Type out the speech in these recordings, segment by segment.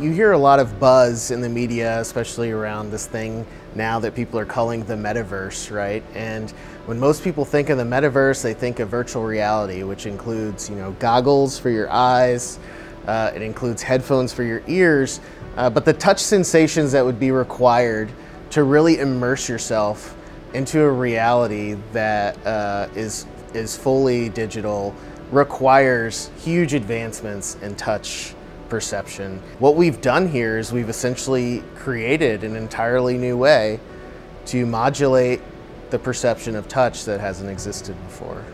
You hear a lot of buzz in the media, especially around this thing now that people are calling the metaverse, right? And when most people think of the metaverse, they think of virtual reality, which includes, you know, goggles for your eyes, uh, it includes headphones for your ears, uh, but the touch sensations that would be required to really immerse yourself into a reality that uh, is is fully digital requires huge advancements in touch perception. What we've done here is we've essentially created an entirely new way to modulate the perception of touch that hasn't existed before.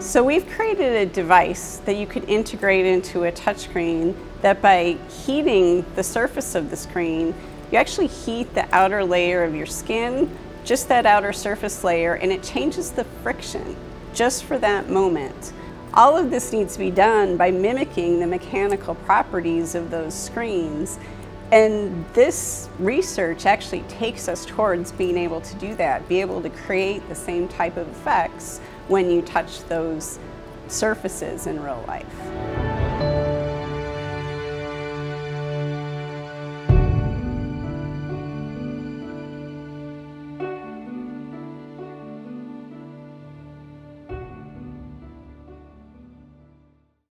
So we've created a device that you could integrate into a touchscreen that by heating the surface of the screen, you actually heat the outer layer of your skin, just that outer surface layer, and it changes the friction just for that moment. All of this needs to be done by mimicking the mechanical properties of those screens. And this research actually takes us towards being able to do that, be able to create the same type of effects when you touch those surfaces in real life.